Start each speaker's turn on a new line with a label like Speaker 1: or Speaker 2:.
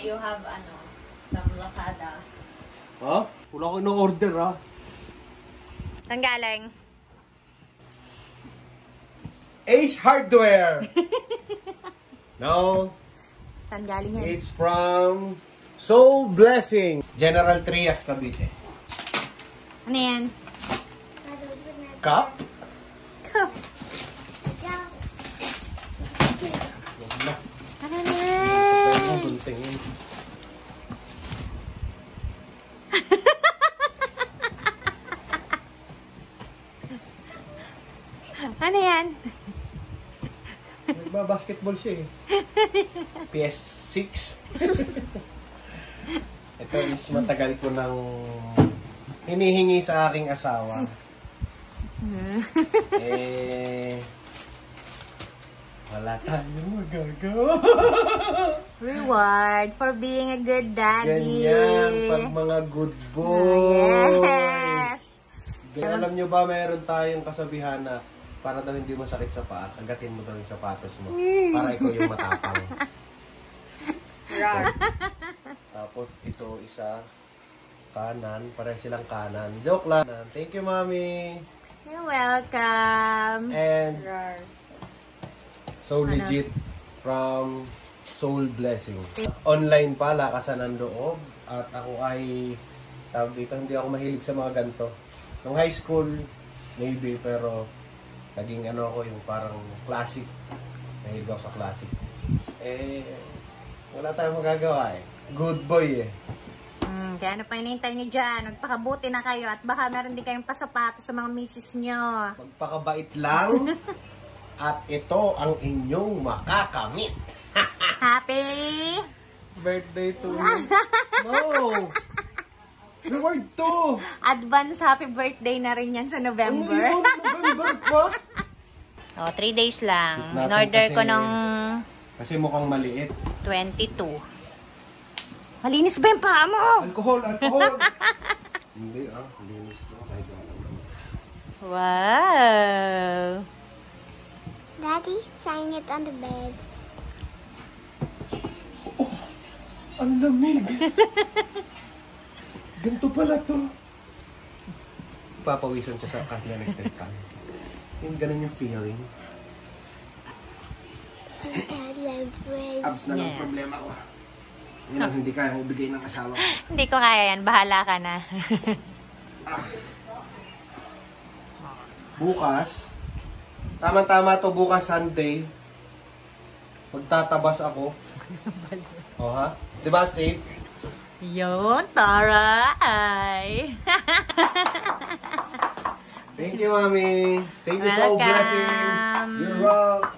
Speaker 1: You have ano, some Lazada.
Speaker 2: Ha? Wala ko ino-order ha.
Speaker 3: Saan galing?
Speaker 2: Ace Hardware! no,
Speaker 3: Saan galing yan?
Speaker 2: it's from Soul Blessing. General Trias, Cavite.
Speaker 3: Ano yan?
Speaker 2: Cup?
Speaker 3: Cup. Ano na?
Speaker 2: Ang gunting yun.
Speaker 3: Ano yan?
Speaker 2: Nagba-basketball siya eh. PS6. Ito is matagal ko nang hinihingi sa aking asawa. eh, wala tayong magagawa.
Speaker 3: Reward for being a good daddy.
Speaker 2: Ganyan, pag mga good boy.
Speaker 3: Yes.
Speaker 2: Kaya alam nyo ba, meron tayong kasabihan na para daw hindi masakit sa paa, kagatin mo daw yung sapatos mo. Para ikaw yung matapang.
Speaker 1: Rar.
Speaker 2: Tapos ito isa kanan, pare silang kanan. Joke lang. Thank you, Mami.
Speaker 3: You're welcome.
Speaker 2: And so legit from Soul Blessing. Online pa, lakasan ng loob. At ako ay, tawag dito, hindi ako mahilig sa mga ganito. Nung high school, maybe, pero naging ano ako yung parang classic. Mahilig ako sa classic. Eh, wala tayong magagawa eh. Good boy eh.
Speaker 3: Hmm, kaya ano pa hinihintay nyo dyan? Magpakabuti na kayo at baka meron din kayong pasapato sa mga misis nyo.
Speaker 2: Magpakabait lang. at ito ang inyong makakamit.
Speaker 3: Happy?
Speaker 2: Birthday to you. No! Reward to!
Speaker 3: Advance happy birthday na rin yan sa November.
Speaker 2: Ano yun? November pa?
Speaker 3: oh, three days lang. In-order ko
Speaker 2: kasi-
Speaker 3: nung
Speaker 2: Kasi mukhang maliit.
Speaker 3: 22. Malinis ba yung paa mo?
Speaker 2: Alcohol, alcohol! Hindi ah, linis na. Kahit.
Speaker 3: Wow!
Speaker 4: Daddy's trying it on the bed.
Speaker 2: Ang lamig! Ganito pala to. Papawisan ko sa kahit na nagtagpan. Yung ganun yung feeling. Abs na lang
Speaker 3: Yeah.
Speaker 2: problema ko. Yun ang hindi kaya ibigay ng asawa ko.
Speaker 3: Hindi ko kaya yan. Bahala ka na.
Speaker 2: Bukas, tama-tama to bukas Sunday, magtatabas ako. o ha? Di ba safe?
Speaker 3: Yun, taray!
Speaker 2: Thank you, Mami. Thank you so
Speaker 3: Welcome.
Speaker 2: blessing. You're rock.